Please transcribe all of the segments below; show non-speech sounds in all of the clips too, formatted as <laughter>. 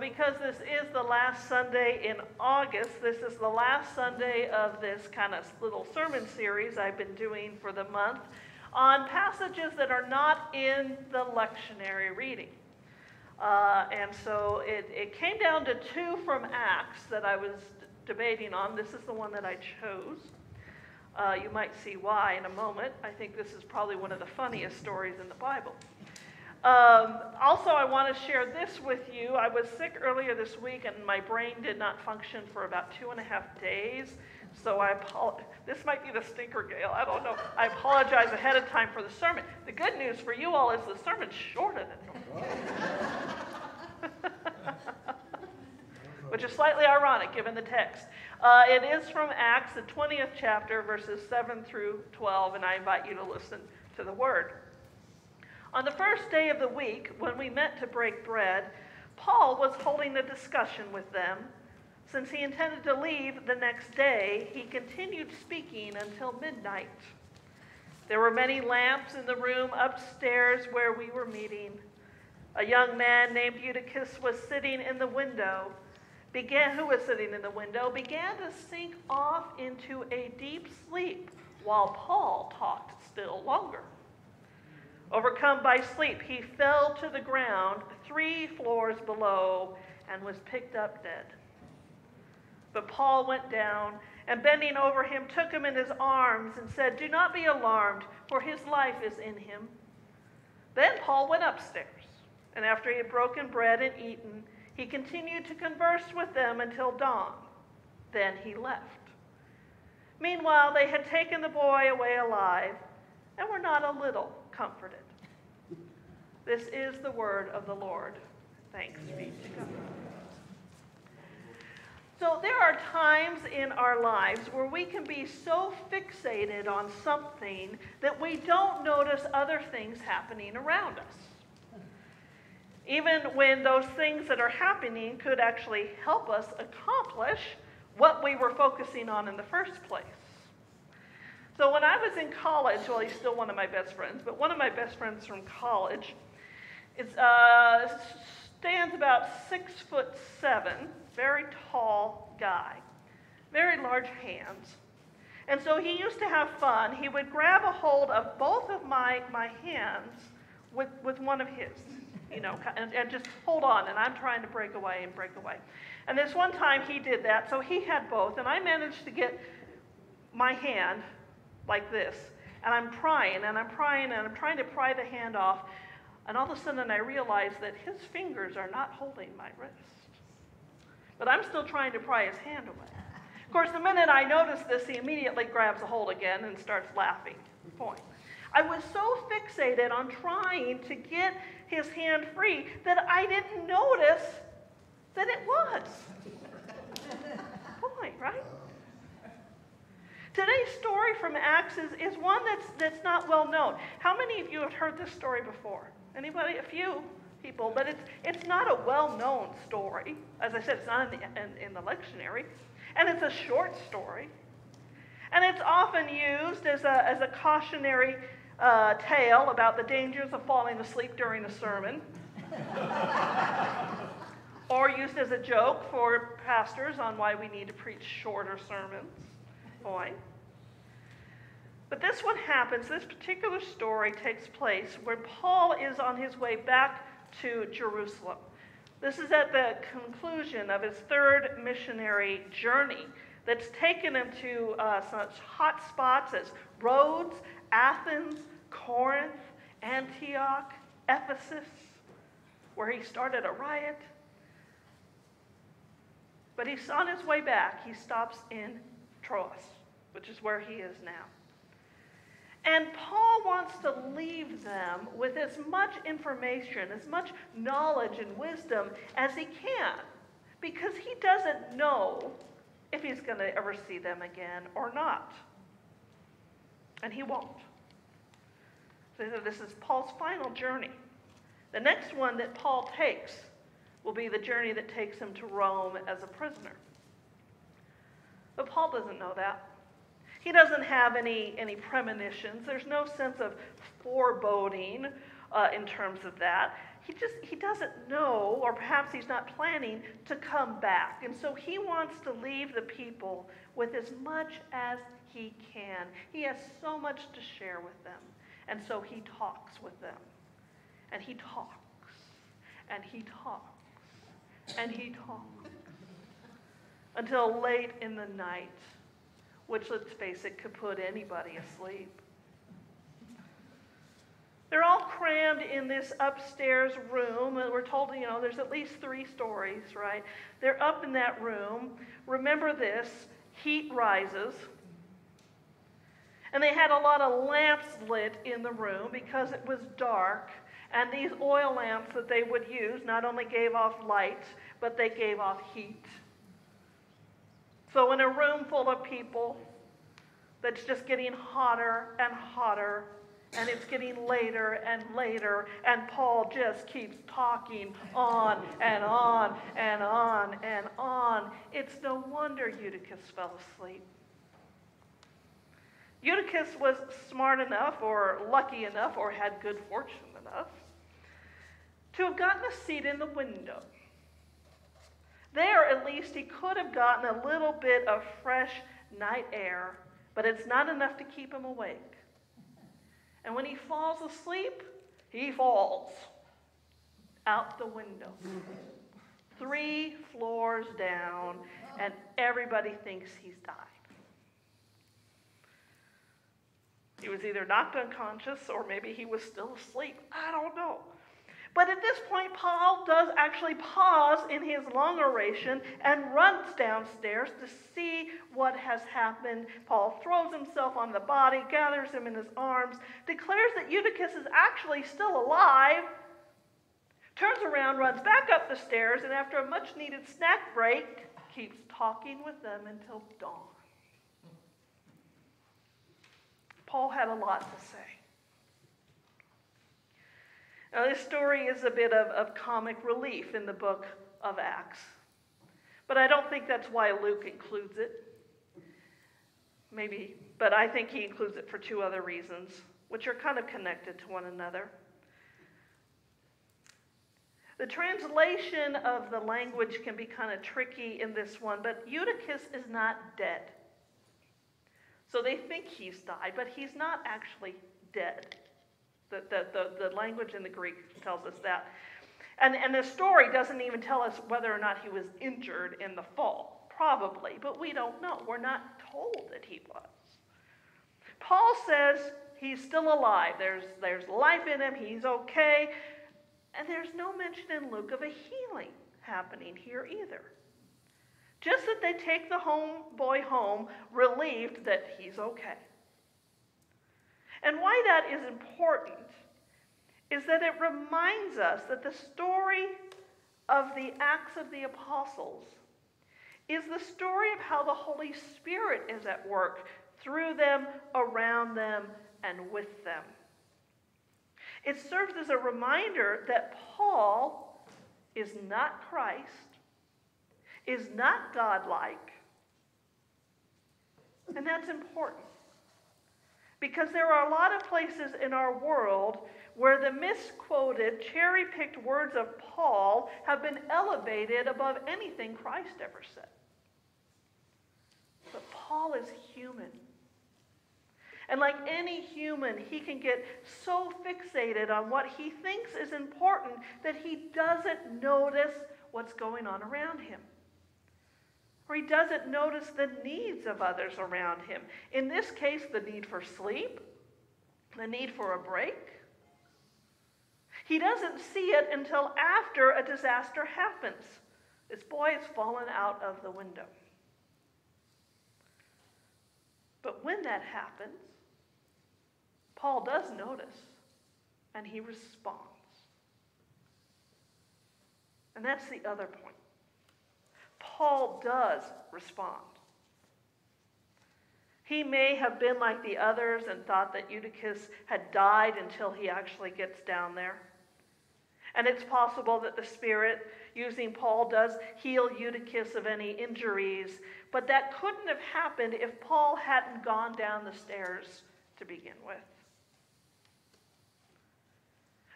Because this is the last Sunday in August, this is the last Sunday of this kind of little sermon series I've been doing for the month on passages that are not in the lectionary reading. Uh, and so it, it came down to two from Acts that I was debating on. This is the one that I chose. Uh, you might see why in a moment. I think this is probably one of the funniest stories in the Bible. Um, also, I want to share this with you. I was sick earlier this week, and my brain did not function for about two and a half days. So I apologize. This might be the stinker, Gail. I don't know. I apologize ahead of time for the sermon. The good news for you all is the sermon's shorter than normal, <laughs> which is slightly ironic given the text. Uh, it is from Acts, the 20th chapter, verses 7 through 12, and I invite you to listen to the word. On the first day of the week, when we met to break bread, Paul was holding a discussion with them. Since he intended to leave the next day, he continued speaking until midnight. There were many lamps in the room upstairs where we were meeting. A young man named Eutychus was sitting in the window, began, who was sitting in the window, began to sink off into a deep sleep while Paul talked still longer. Overcome by sleep, he fell to the ground three floors below and was picked up dead. But Paul went down and, bending over him, took him in his arms and said, Do not be alarmed, for his life is in him. Then Paul went upstairs, and after he had broken bread and eaten, he continued to converse with them until dawn. Then he left. Meanwhile, they had taken the boy away alive and were not a little comforted. This is the word of the Lord. Thanks be to God. So, there are times in our lives where we can be so fixated on something that we don't notice other things happening around us. Even when those things that are happening could actually help us accomplish what we were focusing on in the first place. So, when I was in college, well, he's still one of my best friends, but one of my best friends from college is, uh, stands about six foot seven very tall guy, very large hands. And so he used to have fun. He would grab a hold of both of my, my hands with, with one of his, you know, and, and just hold on. And I'm trying to break away and break away. And this one time he did that, so he had both. And I managed to get my hand like this. And I'm prying and I'm prying and I'm trying to pry the hand off. And all of a sudden I realize that his fingers are not holding my wrist but I'm still trying to pry his hand away. Of course, the minute I notice this, he immediately grabs a hold again and starts laughing. Point. I was so fixated on trying to get his hand free that I didn't notice that it was. Point, right? Today's story from Acts is, is one that's, that's not well known. How many of you have heard this story before? Anybody? A few? people, but it's, it's not a well-known story. As I said, it's not in the, in, in the lectionary. And it's a short story. And it's often used as a, as a cautionary uh, tale about the dangers of falling asleep during a sermon. <laughs> or used as a joke for pastors on why we need to preach shorter sermons. Point. But this one happens, this particular story takes place when Paul is on his way back to Jerusalem. This is at the conclusion of his third missionary journey that's taken him to uh, such hot spots as Rhodes, Athens, Corinth, Antioch, Ephesus, where he started a riot. But he's on his way back. He stops in Troas, which is where he is now. And Paul wants to leave them with as much information, as much knowledge and wisdom as he can, because he doesn't know if he's going to ever see them again or not. And he won't. So this is Paul's final journey. The next one that Paul takes will be the journey that takes him to Rome as a prisoner. But Paul doesn't know that. He doesn't have any, any premonitions. There's no sense of foreboding uh, in terms of that. he just he doesn't know or perhaps he's not planning to come back. And so he wants to leave the people with as much as he can. He has so much to share with them. And so he talks with them. And he talks. And he talks. And he talks until late in the night which let's face it could put anybody asleep they're all crammed in this upstairs room. We're told, you know, there's at least three stories, right? They're up in that room. Remember this heat rises. And they had a lot of lamps lit in the room because it was dark. And these oil lamps that they would use not only gave off light, but they gave off heat. So, in a room full of people that's just getting hotter and hotter and it's getting later and later, and Paul just keeps talking on and on and on and on. It's no wonder Eutychus fell asleep. Eutychus was smart enough, or lucky enough, or had good fortune enough to have gotten a seat in the window. There, at least, he could have gotten a little bit of fresh night air, but it's not enough to keep him awake. And when he falls asleep, he falls out the window. Three floors down, and everybody thinks he's died. He was either knocked unconscious or maybe he was still asleep. I don't know. But at this point, Paul does actually pause in his long oration and runs downstairs to see what has happened. Paul throws himself on the body, gathers him in his arms, declares that Eutychus is actually still alive, turns around, runs back up the stairs, and after a much needed snack break, keeps talking with them until dawn. Paul had a lot to say. Now, this story is a bit of, of comic relief in the book of Acts, but I don't think that's why Luke includes it. Maybe, but I think he includes it for two other reasons, which are kind of connected to one another. The translation of the language can be kind of tricky in this one, but Eutychus is not dead. So they think he's died, but he's not actually dead. The, the, the, the language in the Greek tells us that. And, and the story doesn't even tell us whether or not he was injured in the fall. Probably, but we don't know. We're not told that he was. Paul says he's still alive. There's, there's life in him. He's okay. And there's no mention in Luke of a healing happening here either. Just that they take the home boy home relieved that he's okay. And why that is important is that it reminds us that the story of the Acts of the Apostles is the story of how the Holy Spirit is at work through them, around them, and with them. It serves as a reminder that Paul is not Christ, is not godlike, and that's important. Because there are a lot of places in our world where the misquoted, cherry picked words of Paul have been elevated above anything Christ ever said. But Paul is human. And like any human, he can get so fixated on what he thinks is important that he doesn't notice what's going on around him or he doesn't notice the needs of others around him. In this case, the need for sleep, the need for a break. He doesn't see it until after a disaster happens. This boy has fallen out of the window. But when that happens, Paul does notice and he responds. And that's the other point. Paul does respond. He may have been like the others and thought that Eutychus had died until he actually gets down there. And it's possible that the Spirit, using Paul, does heal Eutychus of any injuries, but that couldn't have happened if Paul hadn't gone down the stairs to begin with.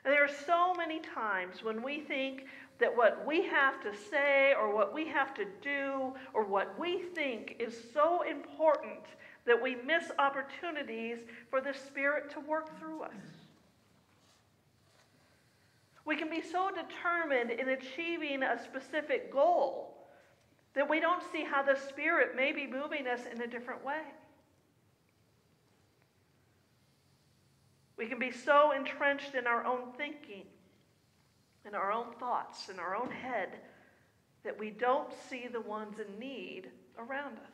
There are so many times when we think that what we have to say or what we have to do or what we think is so important that we miss opportunities for the Spirit to work through us. We can be so determined in achieving a specific goal that we don't see how the Spirit may be moving us in a different way. We can be so entrenched in our own thinking, in our own thoughts, in our own head, that we don't see the ones in need around us.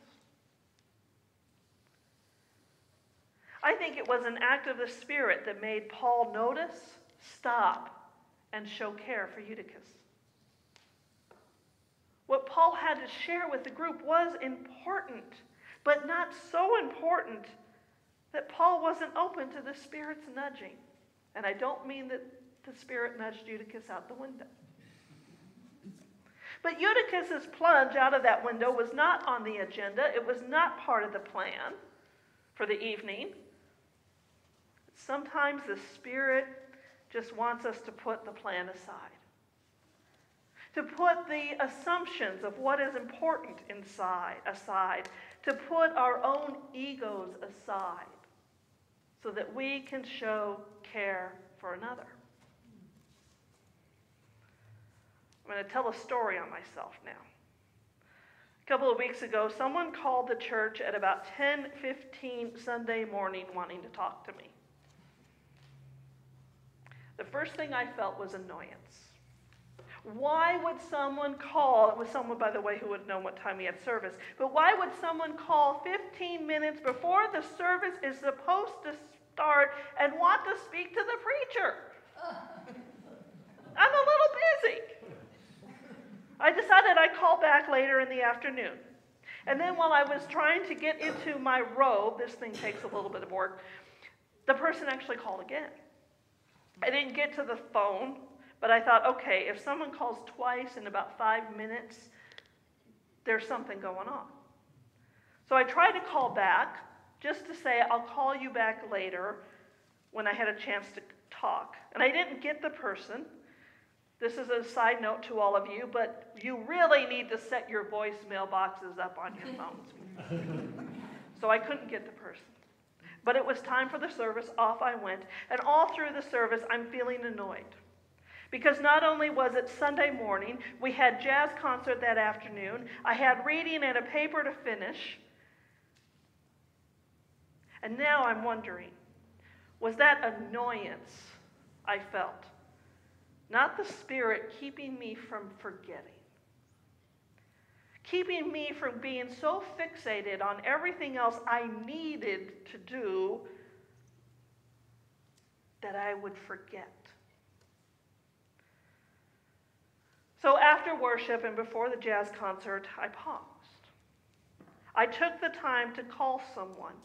I think it was an act of the Spirit that made Paul notice, stop, and show care for Eutychus. What Paul had to share with the group was important, but not so important that Paul wasn't open to the Spirit's nudging. And I don't mean that the Spirit nudged Eutychus out the window. But Eutychus's plunge out of that window was not on the agenda. It was not part of the plan for the evening. Sometimes the Spirit just wants us to put the plan aside, to put the assumptions of what is important inside aside, to put our own egos aside, so that we can show care for another. I'm going to tell a story on myself now. A couple of weeks ago, someone called the church at about 10:15 Sunday morning wanting to talk to me. The first thing I felt was annoyance. Why would someone call? It was someone, by the way, who would know what time he had service. But why would someone call 15 minutes before the service is supposed to start and want to speak to the preacher? <laughs> I'm a. I decided I'd call back later in the afternoon. And then while I was trying to get into my robe, this thing takes a little bit of work, the person actually called again. I didn't get to the phone, but I thought, okay, if someone calls twice in about five minutes, there's something going on. So I tried to call back just to say, I'll call you back later when I had a chance to talk. And I didn't get the person. This is a side note to all of you, but you really need to set your voicemail boxes up on your phones. so I couldn't get the person. But it was time for the service. Off I went. And all through the service, I'm feeling annoyed. Because not only was it Sunday morning, we had jazz concert that afternoon, I had reading and a paper to finish. And now I'm wondering was that annoyance I felt, not the Spirit keeping me from forgetting? keeping me from being so fixated on everything else I needed to do that I would forget. So after worship and before the jazz concert, I paused. I took the time to call someone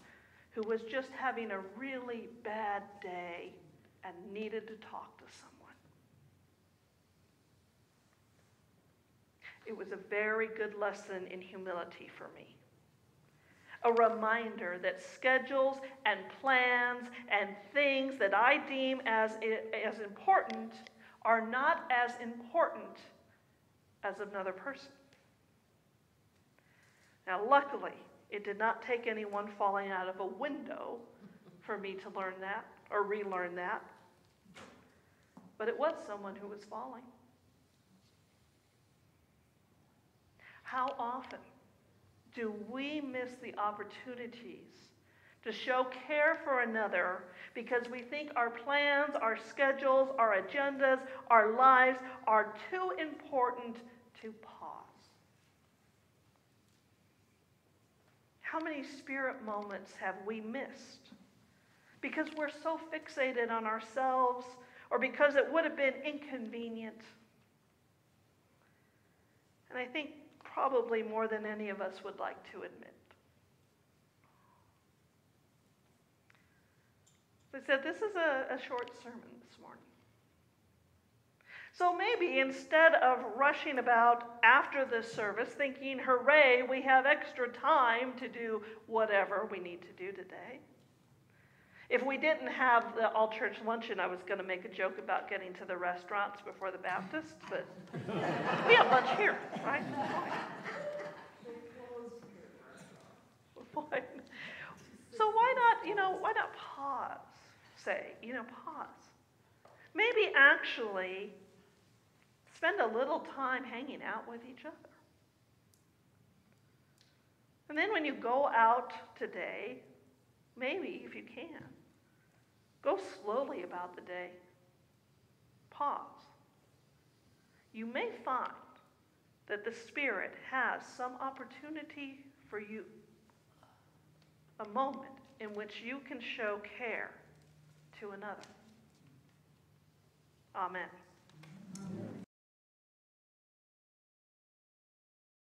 who was just having a really bad day and needed to talk to someone. It was a very good lesson in humility for me. A reminder that schedules and plans and things that I deem as, as important are not as important as another person. Now, luckily, it did not take anyone falling out of a window for me to learn that or relearn that, but it was someone who was falling. How often do we miss the opportunities to show care for another because we think our plans, our schedules, our agendas, our lives are too important to pause? How many spirit moments have we missed? Because we're so fixated on ourselves or because it would have been inconvenient. And I think probably more than any of us would like to admit. I said, this is a, a short sermon this morning. So maybe instead of rushing about after the service thinking, hooray, we have extra time to do whatever we need to do today, If we didn't have the all-church luncheon, I was going to make a joke about getting to the restaurants before the Baptists, but we have lunch here, right? So why not, you know, why not pause? Say, you know, pause. Maybe actually spend a little time hanging out with each other. And then when you go out today, maybe if you can, go slowly about the day. Pause. You may find that the Spirit has some opportunity for you, a moment in which you can show care to another. Amen.